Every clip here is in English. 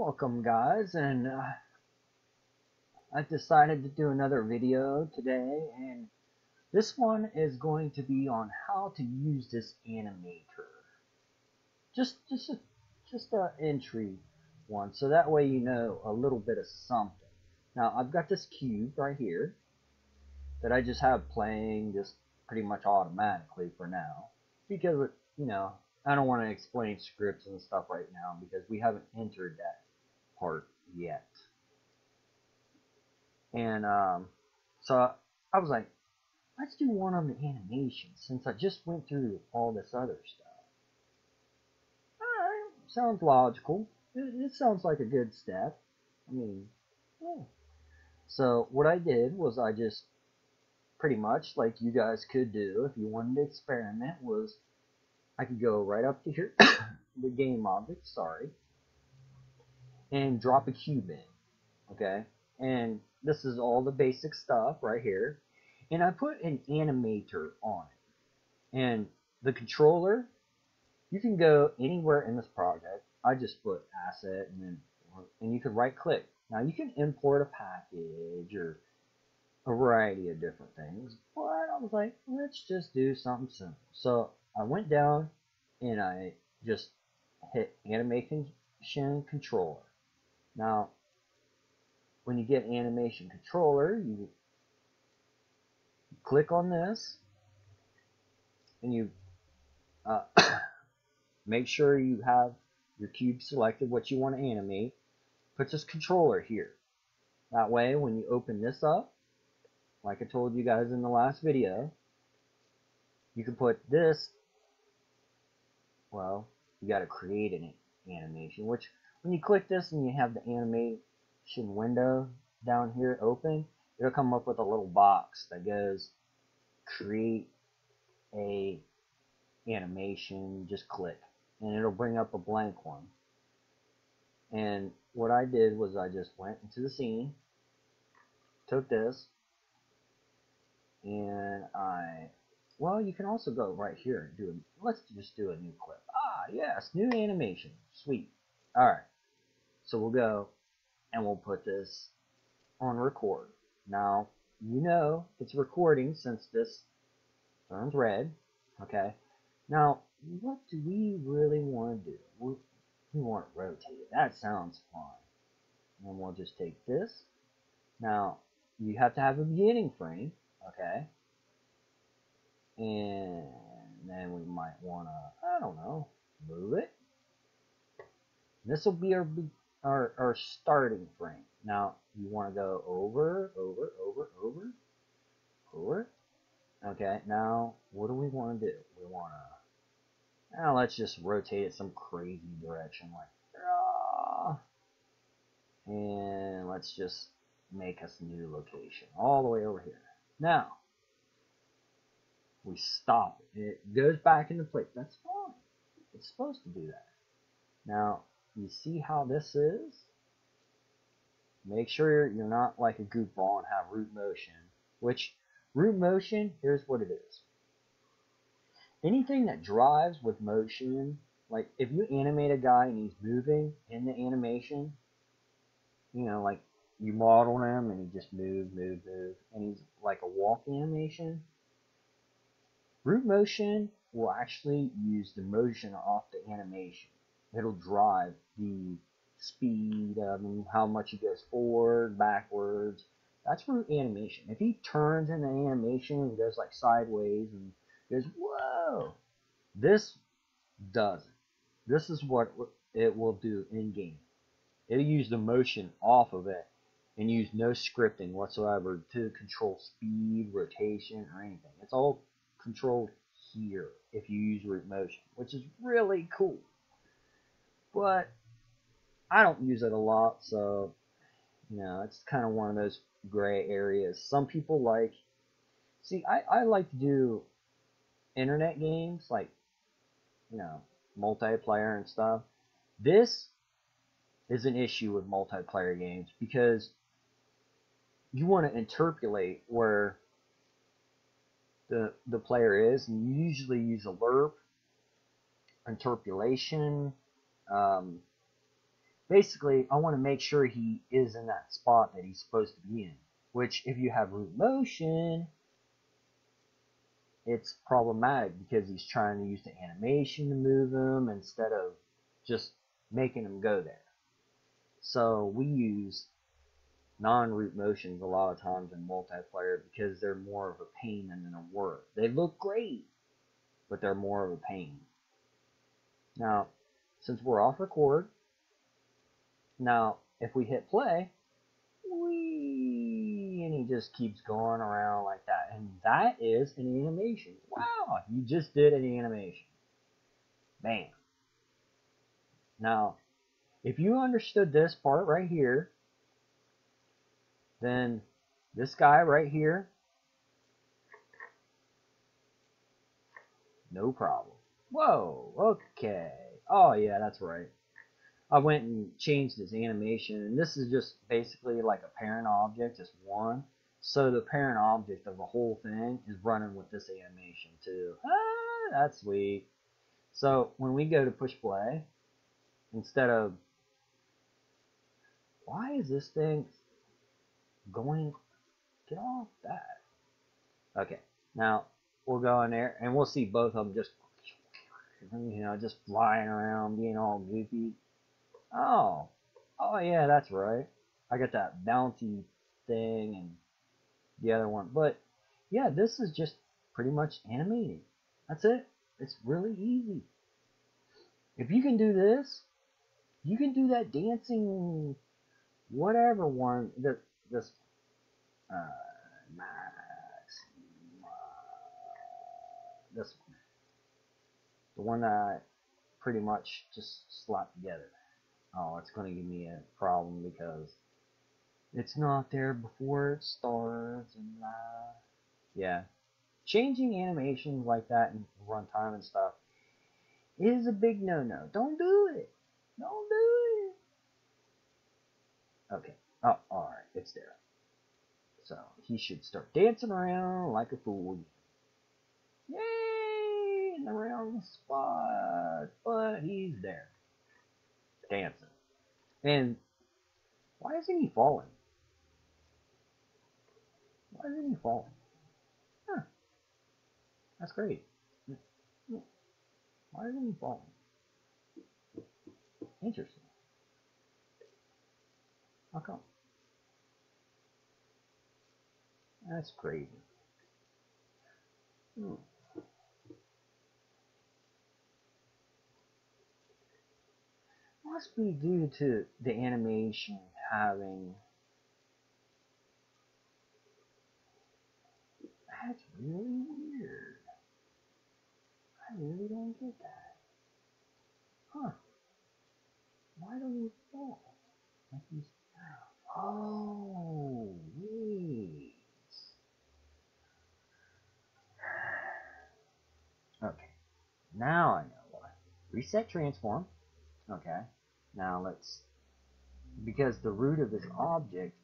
Welcome guys and uh, I decided to do another video today and this one is going to be on how to use this animator. Just just a, just a entry one so that way you know a little bit of something. Now I've got this cube right here that I just have playing just pretty much automatically for now because you know I don't want to explain scripts and stuff right now because we haven't entered that part yet. And um, so I was like, let's do one on the animation since I just went through all this other stuff. Alright, sounds logical. It, it, sounds like a good step. I mean, yeah. So what I did was I just pretty much like you guys could do if you wanted to experiment was I could go right up to here, the game object, sorry, and drop a cube in, okay? And this is all the basic stuff right here. And I put an animator on it. And the controller, you can go anywhere in this project. I just put asset and then, and you can right click. Now you can import a package or a variety of different things. But I was like, let's just do something simple. So I went down and I just hit animation controller. Now, when you get animation controller, you click on this and you uh, make sure you have your cube selected what you want to animate. Put this controller here. That way, when you open this up, like I told you guys in the last video, you can put this, well, you got to create an animation, which when you click this and you have the animation window down here open, it'll come up with a little box that goes create a animation, just click, and it'll bring up a blank one. And what I did was I just went into the scene, took this, and I, well, you can also go right here and do, let's just do a new clip. Ah, yes, new animation, sweet. All right. So we'll go and we'll put this on record. Now, you know it's recording since this turns red. Okay. Now, what do we really want to do? We, we want to rotate it. That sounds fun. And we'll just take this. Now, you have to have a beginning frame. Okay. And then we might want to, I don't know, move it. This will be our our, our starting frame. Now, you want to go over, over, over, over, over. Okay, now, what do we want to do? We want to, now let's just rotate it some crazy direction, like, and let's just make us new location, all the way over here. Now, we stop it. It goes back into place. That's fine. It's supposed to do that. Now, you see how this is? Make sure you're not like a goofball and have root motion, which root motion, here's what it is. Anything that drives with motion, like if you animate a guy and he's moving in the animation, you know, like you model him and he just move, move, move, and he's like a walk animation, root motion will actually use the motion off the animation it'll drive the speed, um, how much he goes forward, backwards. That's for animation. If he turns in the animation and goes like sideways and goes, whoa, this doesn't. This is what it will do in game. It'll use the motion off of it and use no scripting whatsoever to control speed, rotation, or anything. It's all controlled here if you use root motion, which is really cool but I don't use it a lot, so you know, it's kind of one of those gray areas. Some people like, see, I, I like to do internet games, like, you know, multiplayer and stuff. This is an issue with multiplayer games because you want to interpolate where the the player is, and you usually use a lerp, interpolation, um, basically, I want to make sure he is in that spot that he's supposed to be in. Which, if you have root motion, it's problematic because he's trying to use the animation to move him instead of just making him go there. So we use non-root motions a lot of times in multiplayer because they're more of a pain than a work. They look great, but they're more of a pain. Now, since we're off record, now if we hit play, we and he just keeps going around like that, and that is an animation. Wow, you just did an animation. Bam. Now, if you understood this part right here, then this guy right here, no problem. Whoa, okay. Oh yeah, that's right. I went and changed his animation, and this is just basically like a parent object, just one. So the parent object of the whole thing is running with this animation too. Ah, that's sweet. So when we go to push play, instead of why is this thing going get off that okay now we'll go in there and we'll see both of them just you know just flying around being all goofy. Oh oh yeah that's right. I got that bounty thing and the other one. But yeah this is just pretty much animating that's it. It's really easy. If you can do this you can do that dancing, whatever one. This, this, uh, this one, the one that I pretty much just slapped together. Oh, it's going to give me a problem because it's not there before it starts and uh, yeah, changing animations like that in runtime and stuff is a big no-no. Don't do it. Don't do it. Okay. Oh, alright. It's there. So, he should start dancing around like a fool. Yay! In the wrong spot. But he's there. Dancing. And why isn't he falling? Why isn't he falling? Huh. That's great. Why isn't he falling? Interesting. How come? That's crazy. Hmm. Must be due to the animation having. That's really weird. I really don't get that. Huh. Why don't you fall? Like Oh wait. Okay. Now I know why. Reset transform. Okay. Now let's because the root of this object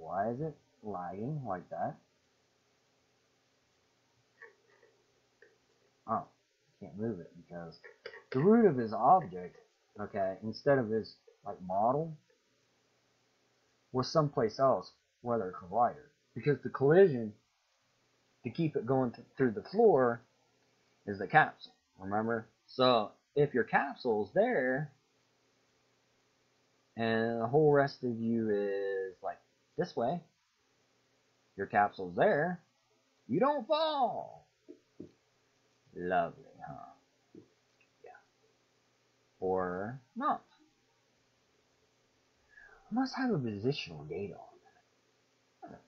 why is it lagging like that? Oh, can't move it because the root of this object okay, instead of this like model, was someplace else, whether collider. Because the collision, to keep it going th through the floor, is the capsule. Remember? So if your capsule is there, and the whole rest of you is like this way, your capsule's there, you don't fall. Lovely, huh? Yeah. Or not. I must have a positional data on that.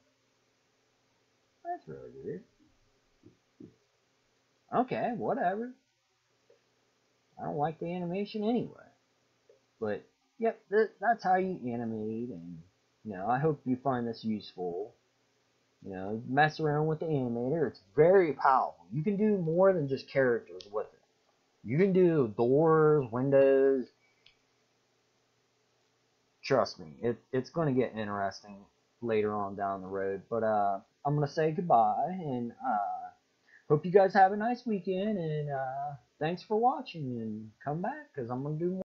That's really weird. Okay, whatever. I don't like the animation anyway. But, yep, th that's how you animate, and, you know, I hope you find this useful. You know, mess around with the animator. It's very powerful. You can do more than just characters with it. You can do doors, windows. Trust me, it, it's going to get interesting later on down the road. But uh, I'm going to say goodbye and uh, hope you guys have a nice weekend. And uh, thanks for watching and come back because I'm going to do more.